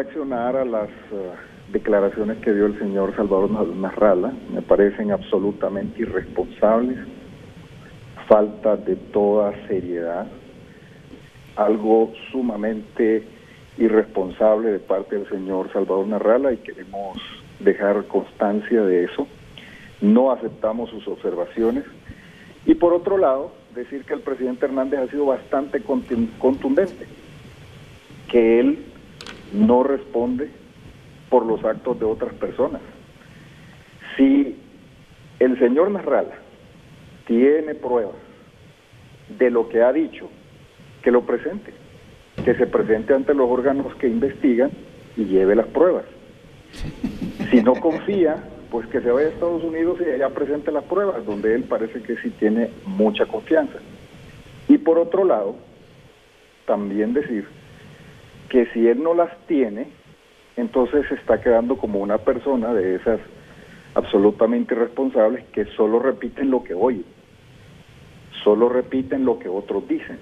reaccionar a las eh, declaraciones que dio el señor Salvador Narrala. Me parecen absolutamente irresponsables, falta de toda seriedad, algo sumamente irresponsable de parte del señor Salvador Narrala y queremos dejar constancia de eso. No aceptamos sus observaciones. Y por otro lado, decir que el presidente Hernández ha sido bastante contundente, que él no responde por los actos de otras personas. Si el señor Narrala tiene pruebas de lo que ha dicho, que lo presente, que se presente ante los órganos que investigan y lleve las pruebas. Si no confía, pues que se vaya a Estados Unidos y allá presente las pruebas, donde él parece que sí tiene mucha confianza. Y por otro lado, también decir que si él no las tiene, entonces se está quedando como una persona de esas absolutamente irresponsables que solo repiten lo que oyen, solo repiten lo que otros dicen.